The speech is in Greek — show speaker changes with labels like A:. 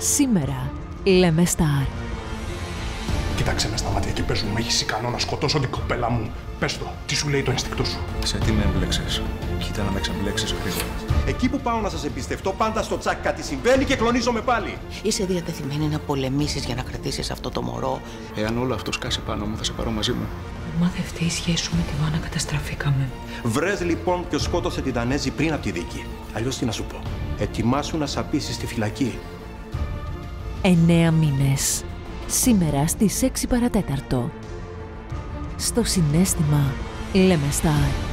A: Σήμερα λέμε Star.
B: Κοίταξε μες στα μάτια και πες μου, με έχεις ικανό να σκοτώσω την κοπέλα μου. Πες το, τι σου λέει το ένστικτό σου;
C: Σε τι με έμπλεξες. Κοίτα να με ξεμπλέξεις γρήγορα.
D: Εκεί που πάω να σας εμπιστευτώ, πάντα στο τσάκ κάτι συμβαίνει και κλονίζομαι πάλι.
E: Είσαι διατεθειμένη να πολεμήσεις για να κρατήσεις αυτό το μωρό;
C: Εάν όλο αυτό σκάσει πάνω μου, θα σε πάρω μαζί μου.
F: Μάθευτε η σχέση σου με τη Βάνα καταστραφήκαμε.
D: Βρες λοιπόν ποιος σκότωσε την Δανέζη πριν από τη δίκη. Αλλιώς τι να σου πω. Ετοιμάσου να σαπίσεις στη φυλακή.
A: Εννέα μήνες. Σήμερα στις 6 παρατέταρτο. Στο συνέστημα λέμε Star.